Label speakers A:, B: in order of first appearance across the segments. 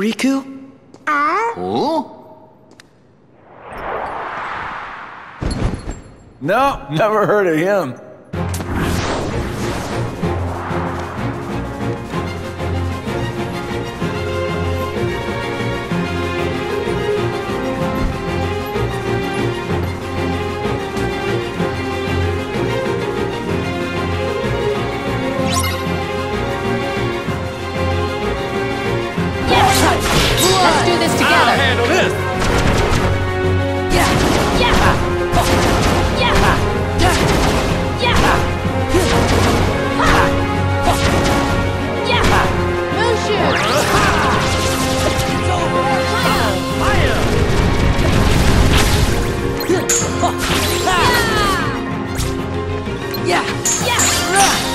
A: Riku?
B: Oh?
C: No, never heard of him.
D: Together.
C: handle this.
D: Yeah. Yeah. Yeah. Yeah. Yeah.
A: Yeah.
D: Yeah.
B: Fire!
D: Yeah. Yeah.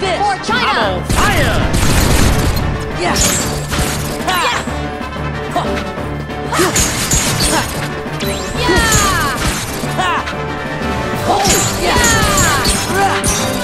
E: This! For China! I'm on
B: fire!
E: Yes!
D: Yes! Ha. Yeah! Ha. Oh,
E: yeah! yeah.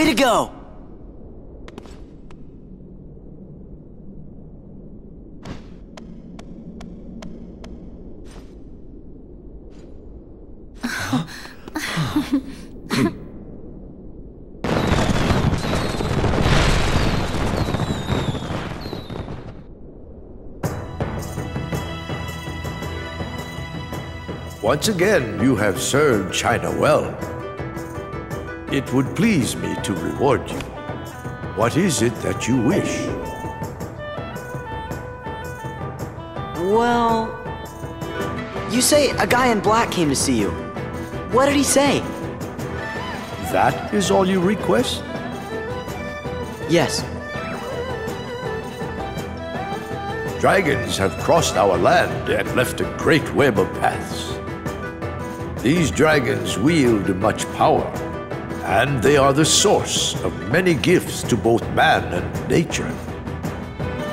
D: Way to go!
F: Once again, you have served China well. It would please me to reward you. What is it that you wish?
D: Well... You say a guy in black came to see you. What did he say?
F: That is all you request?
D: Yes.
F: Dragons have crossed our land and left a great web of paths. These dragons wield much power, and they are the source of many gifts to both man and nature.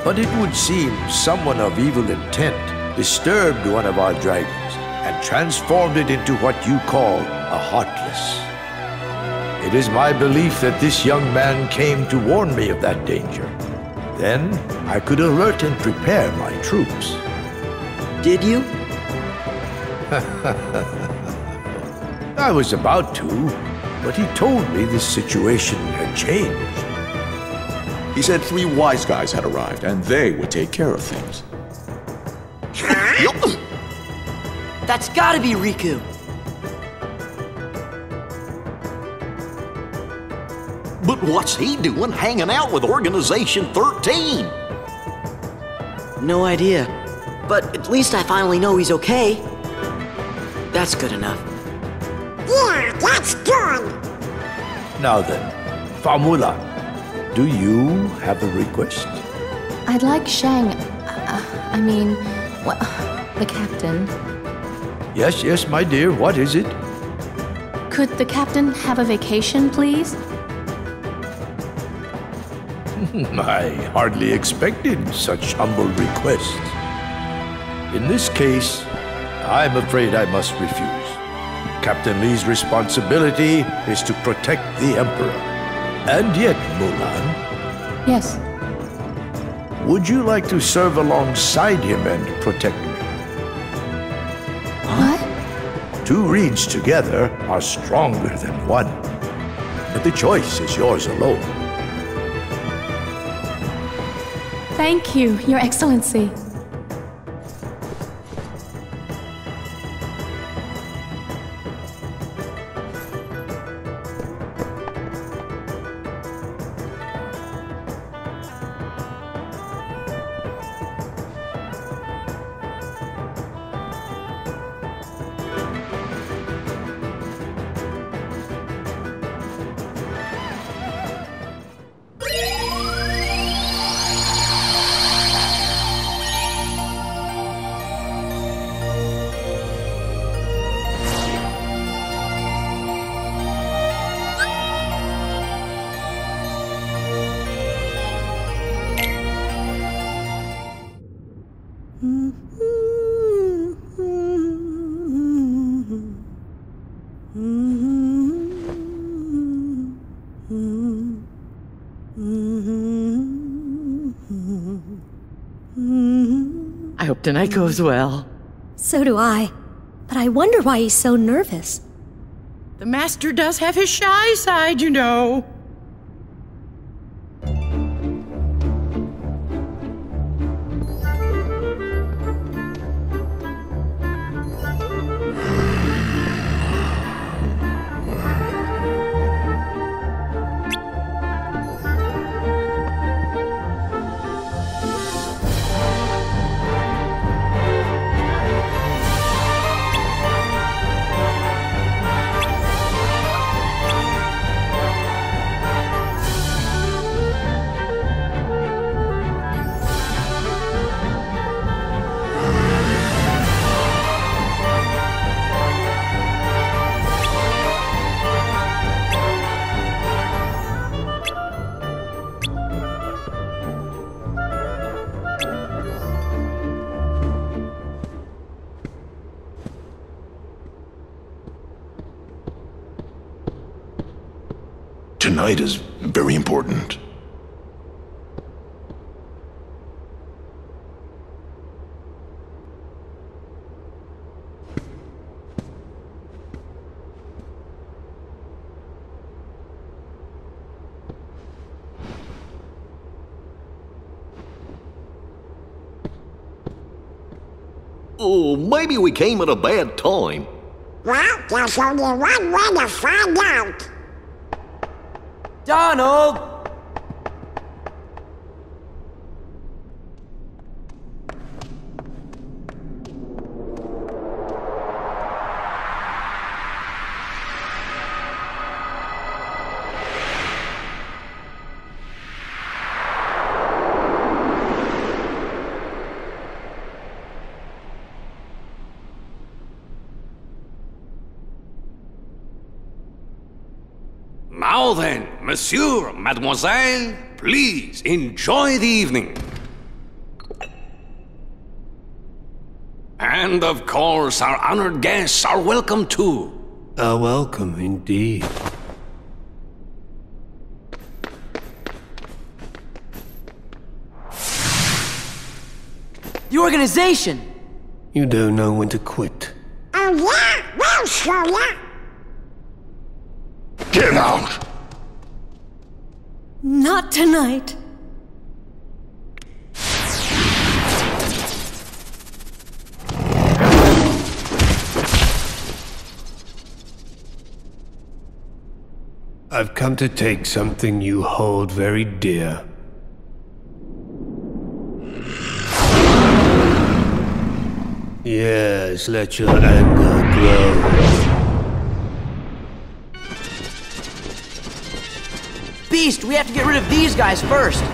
F: But it would seem someone of evil intent disturbed one of our dragons and transformed it into what you call a heartless. It is my belief that this young man came to warn me of that danger. Then I could alert and prepare my troops.
D: Did you?
F: I was about to, but he told me this situation had changed.
G: He said three wise guys had arrived, and they would take care of things.
D: That's gotta be Riku.
B: But what's he doing hanging out with Organization 13?
D: No idea. But at least I finally know he's okay. That's good enough.
H: Yeah, that's good.
F: Now then, Fa Mulan, do you have a request?
I: I'd like Shang. Uh, I mean, well, the captain.
F: Yes, yes, my dear, what is it?
I: Could the captain have a vacation, please?
F: I hardly expected such humble request. In this case, I'm afraid I must refuse. Captain Li's responsibility is to protect the Emperor. And yet, Mulan,
I: Yes.
F: would you like to serve alongside him and protect me?
I: What?
F: Two reeds together are stronger than one. But the choice is yours alone.
I: Thank you, Your Excellency.
J: I hope tonight goes well.
H: So do I. But I wonder why he's so nervous.
J: The master does have his shy side, you know.
K: Tonight is very important.
B: Oh, maybe we came at a bad time.
L: Well, there's only one way to find out.
D: Donald!
M: Now then, monsieur, mademoiselle, please enjoy the evening. And of course, our honored guests are welcome too.
N: A welcome indeed.
D: The organization!
N: You don't know when to quit.
L: Oh yeah? We'll show ya.
K: Get out!
H: Not tonight.
N: I've come to take something you hold very dear. Yes, let your anger grow.
D: We have to get rid of these guys first.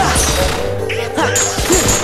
K: ¡Ah!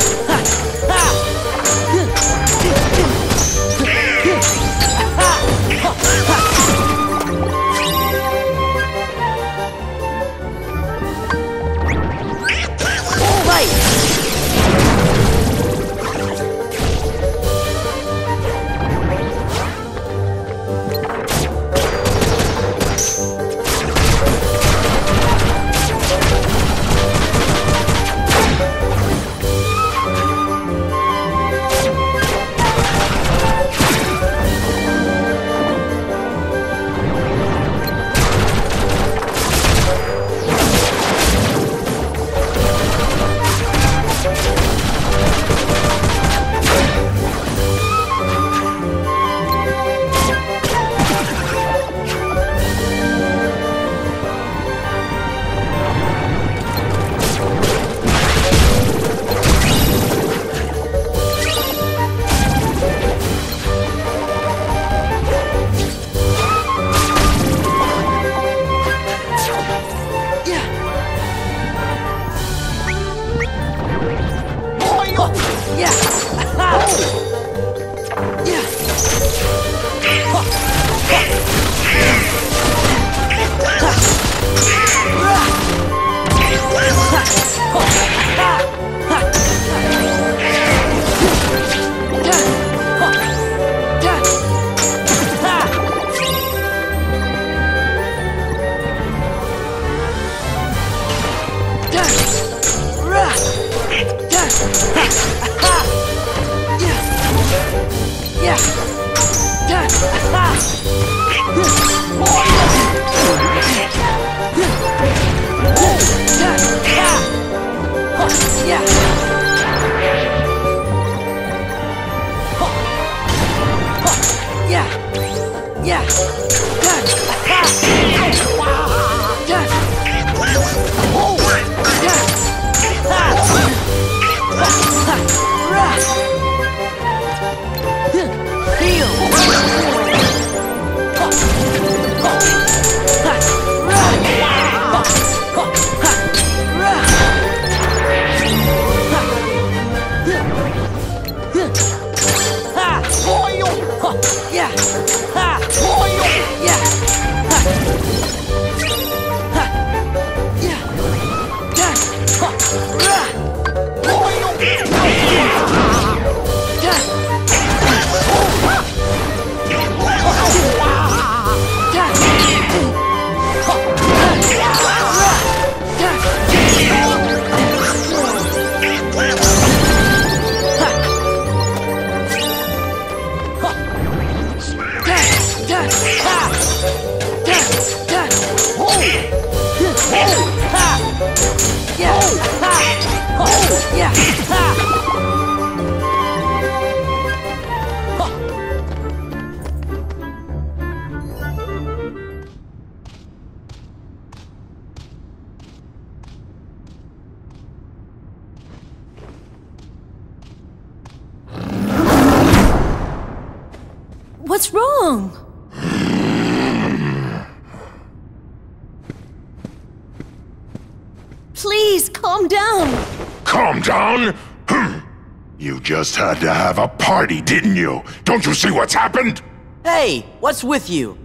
K: Didn't you? Don't you see what's happened?
D: Hey, what's with you?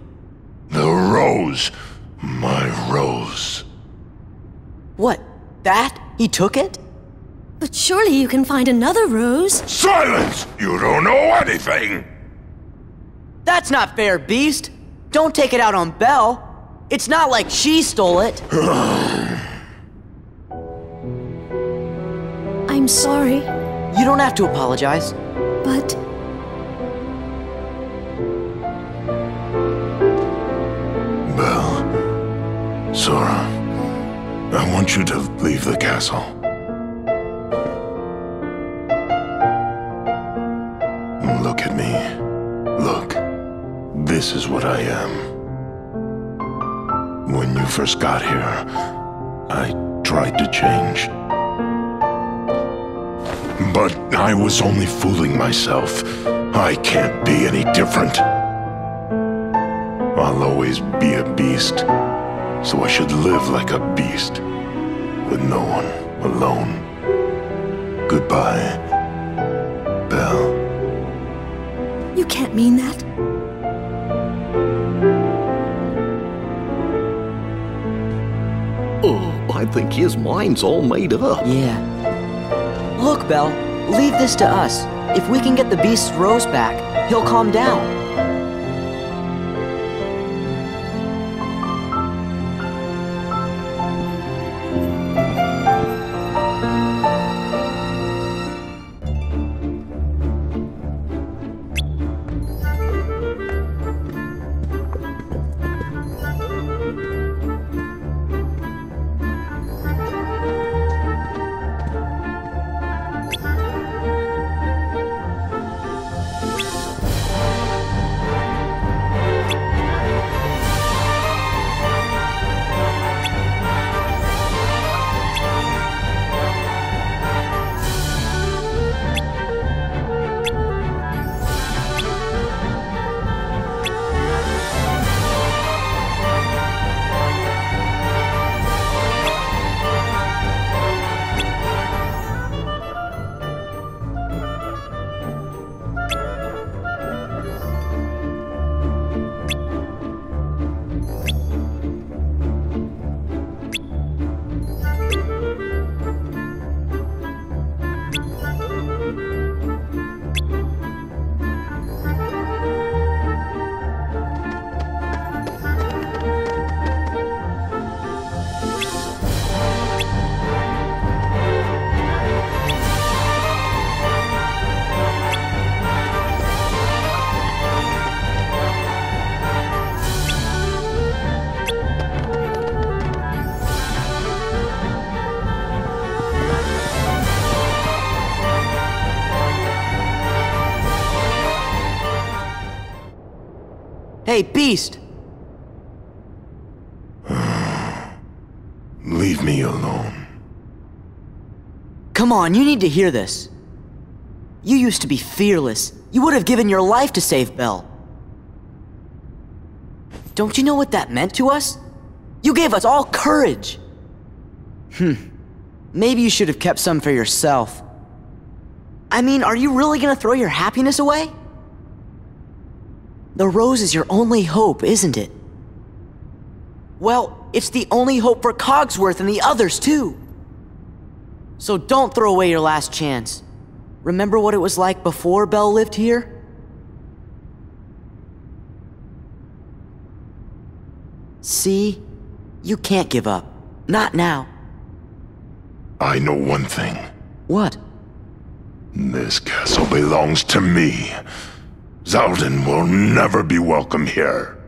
K: The rose. My rose.
D: What? That? He took it?
H: But surely you can find another rose.
K: Silence! You don't know anything!
D: That's not fair, Beast. Don't take it out on Belle. It's not like she stole it.
H: I'm sorry,
D: You don't have to apologize.
H: but
K: Sora. I want you to leave the castle. Look at me. Look. This is what I am. When you first got here, I tried to change. But I was only fooling myself. I can't be any different. I'll always be a beast. So I should live like a beast. With no one alone. Goodbye, Belle.
H: you can't mean that.
B: Oh, I think his mind's all made up.
D: Yeah. Look, Belle, leave this to us. If we can get the Beast's rose back, he'll calm down. Hey, Beast!
K: Leave me alone.
D: Come on, you need to hear this. You used to be fearless. You would have given your life to save Belle. Don't you know what that meant to us? You gave us all courage. Hmm. Maybe you should have kept some for yourself. I mean, are you really gonna throw your happiness away? The rose is your only hope, isn't it? Well, it's the only hope for Cogsworth and the others, too. So don't throw away your last chance. Remember what it was like before Belle lived here? See? You can't give up. Not now.
K: I know one thing.
D: What?
K: This castle belongs to me. Xaldin will never be welcome here.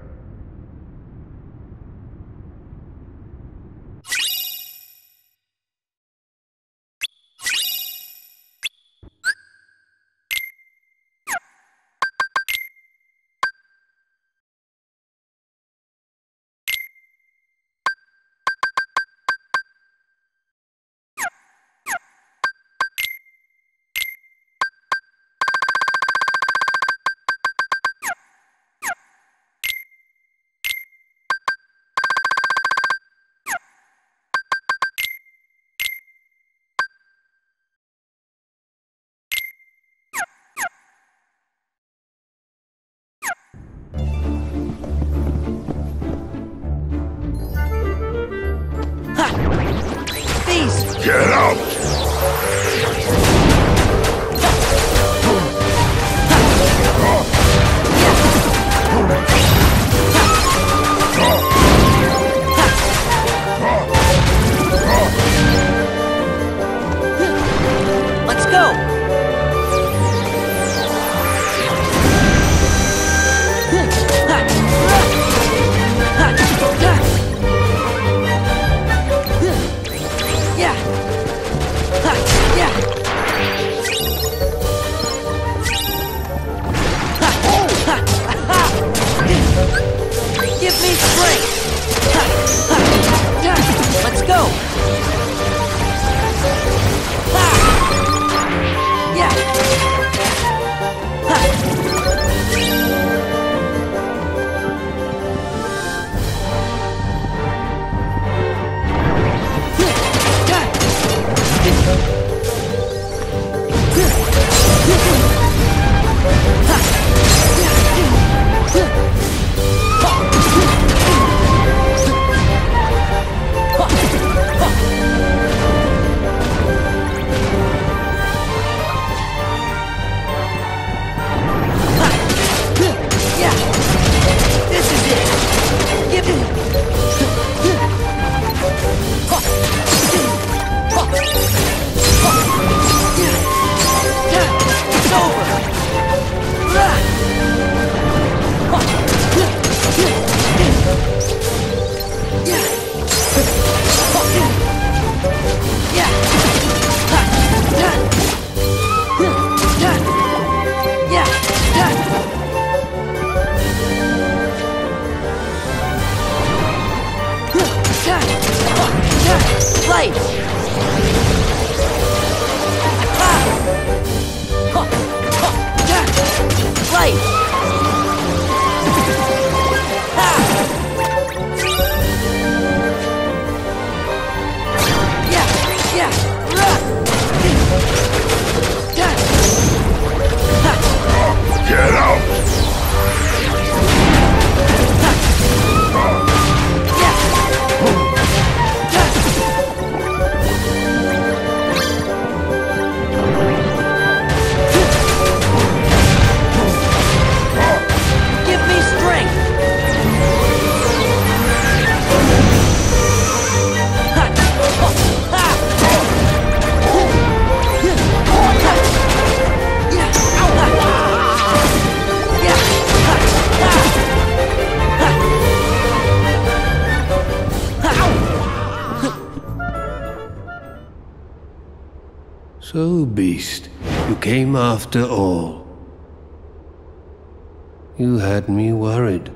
N: You had me worried.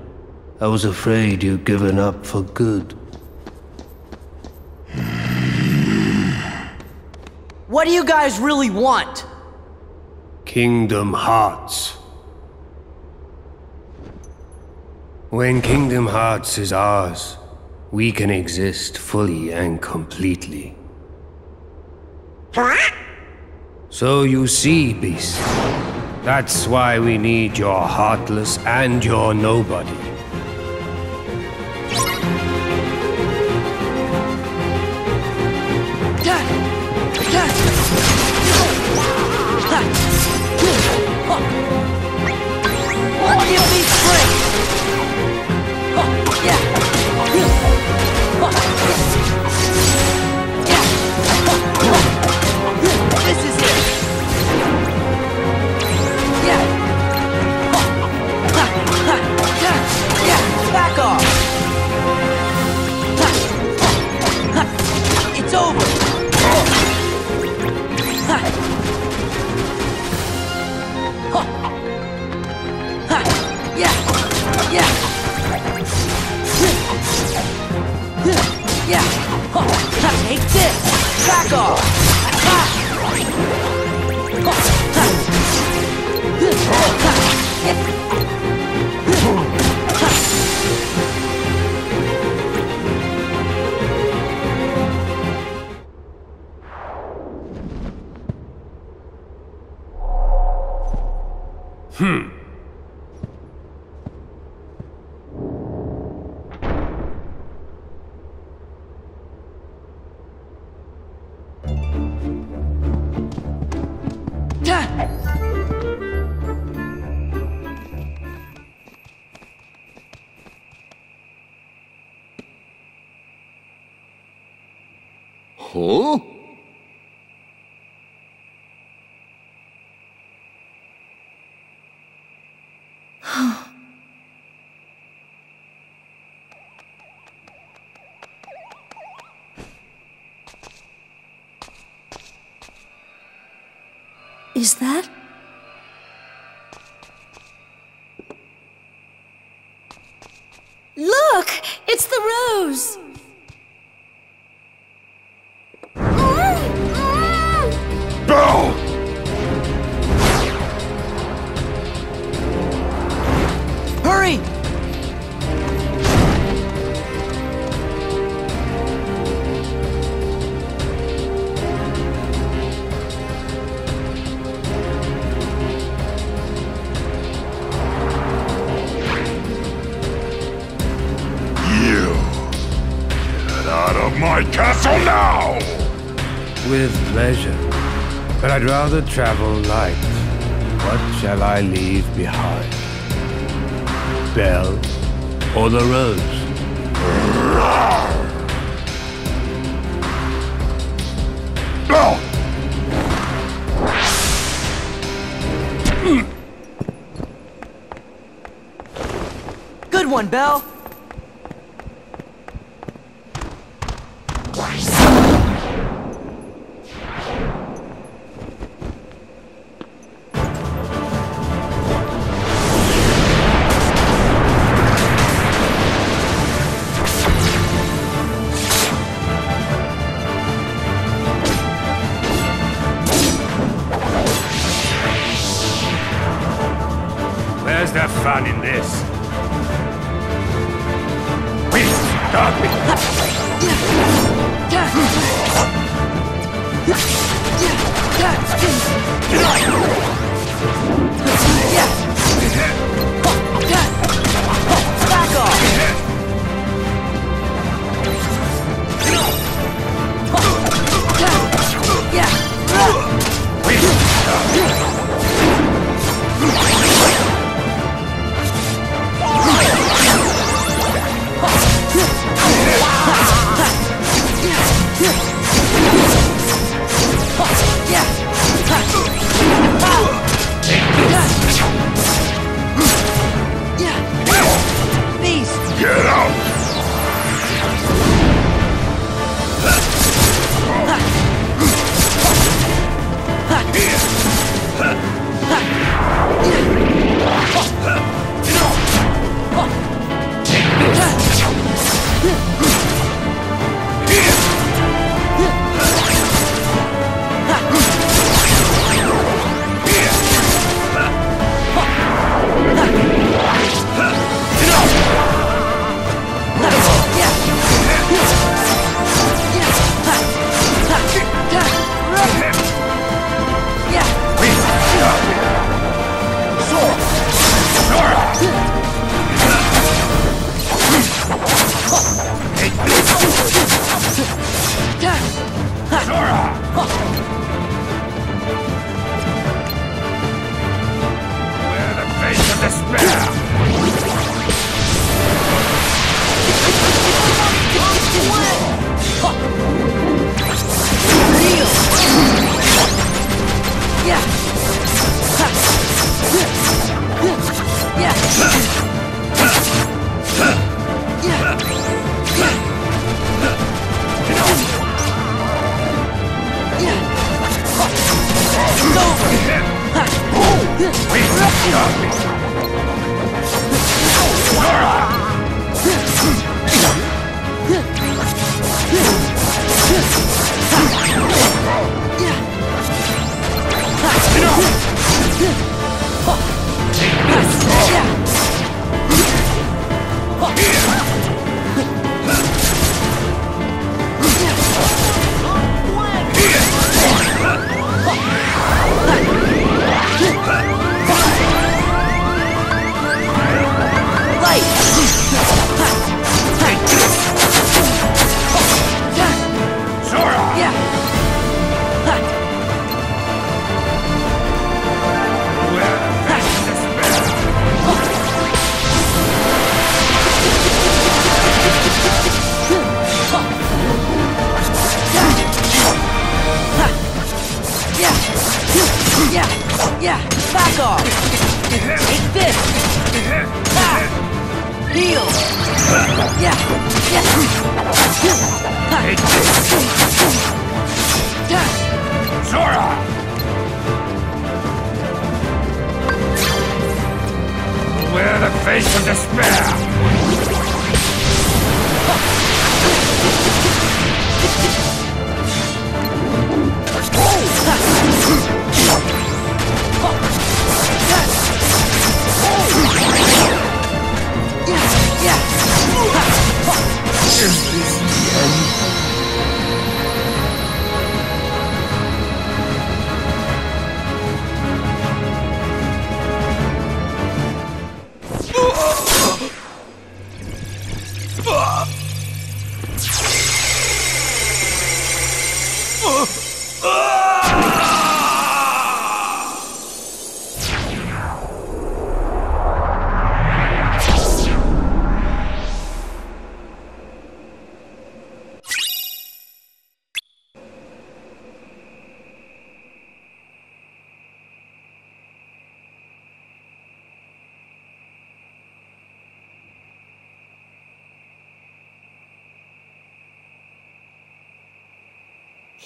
N: I was afraid you'd given up for good.
D: What do you guys really want?
N: Kingdom Hearts. When Kingdom Hearts is ours, we can exist fully and completely. So you see, Beast, that's why we need your Heartless and your Nobody.
D: Is
H: that? Look! It's the rose!
N: I'd travel light. What shall I leave behind? Belle or the rose?
K: Belle!
D: Good one, Belle!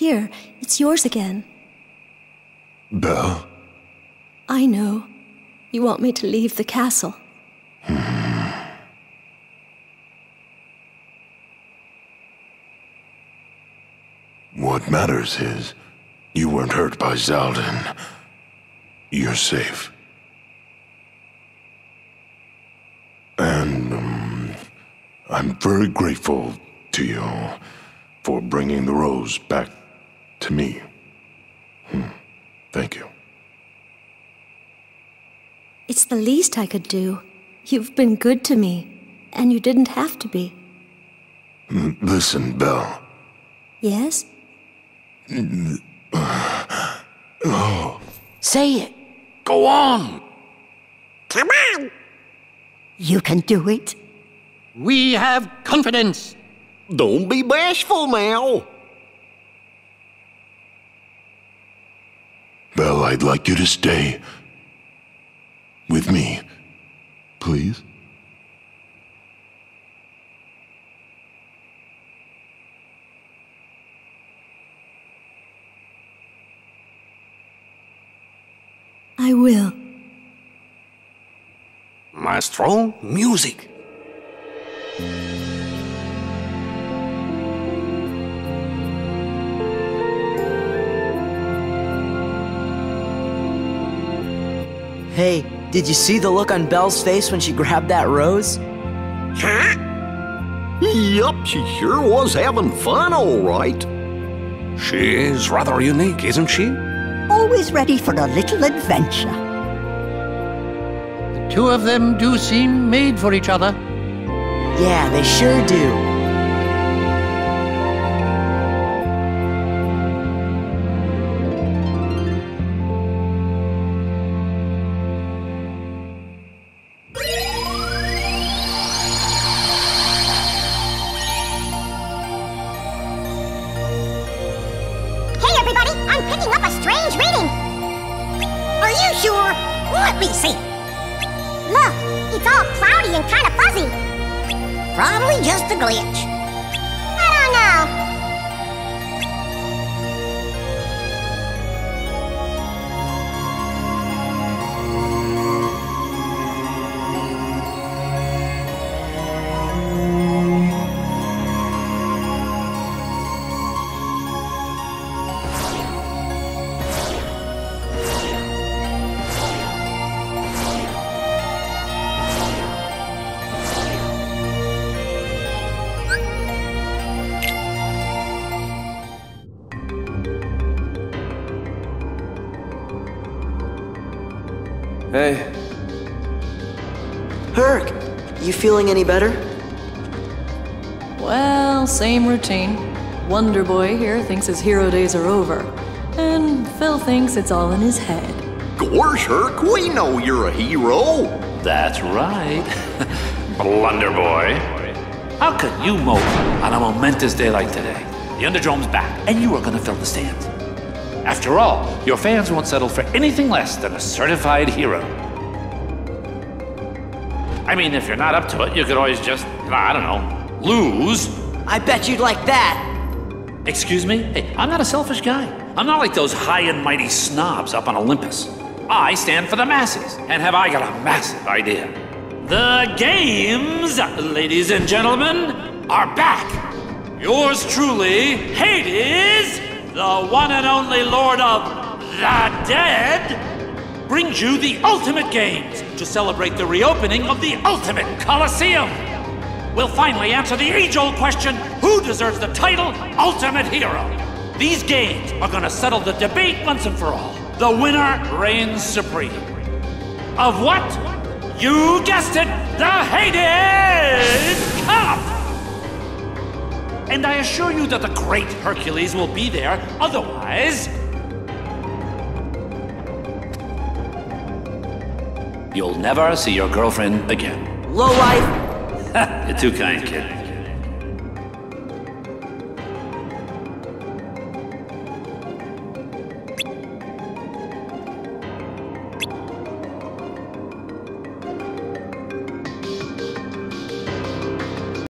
H: Here, it's yours again.
K: Belle?
H: I know. You want me to leave the castle.
K: What matters is you weren't hurt by Xaldin. You're safe. And um, I'm very grateful to you for bringing the rose back to me. Hmm. Thank you.
H: It's the least I could do. You've been good to me, and you didn't have to be.
K: Mm, Listen, Belle.
H: Yes?
K: Oh.
D: Say it.
M: Go on.
L: Come on.
O: You can do it.
P: We have confidence.
B: Don't be bashful now.
K: Belle, I'd like you to stay with me. Please?
H: I will.
M: Maestro, music.
D: Hey, did you see the look on Belle's face when she grabbed that rose?
B: Huh? Yup, she sure was having fun, all right.
M: She is rather unique, isn't she?
O: Always ready for a little adventure.
P: The two of them do seem made for each other.
D: Yeah, they sure do.
L: Cloudy and kind of fuzzy. Probably just a glitch.
D: Feeling any better?
Q: Well, same routine. Wonder Boy here thinks his hero days are over. And Phil thinks it's all in his head.
B: Gosh, Herc, we know you're a hero.
R: That's right. Blunder boy. How could you mope on a momentous day like today? The Underdrome's back, and you are going to fill the stands. After all, your fans won't settle for anything less than a certified hero. I mean, if you're not up to it, you could always just, I don't know, lose.
D: I bet you'd like that.
R: Excuse me? Hey, I'm not a selfish guy. I'm not like those high and mighty snobs up on Olympus. I stand for the masses, and have I got a massive idea. The games, ladies and gentlemen, are back. Yours truly, Hades, the one and only Lord of the Dead, brings you the Ultimate Games to celebrate the reopening of the Ultimate Coliseum. We'll finally answer the age old question who deserves the title Ultimate Hero? These games are to settle the debate once and for all. The winner reigns supreme. Of what? You guessed it, the Hades Cup! And I assure you that the great Hercules will be there, otherwise. You'll never see your girlfriend again.
D: Low life.
R: You're too kind, kid.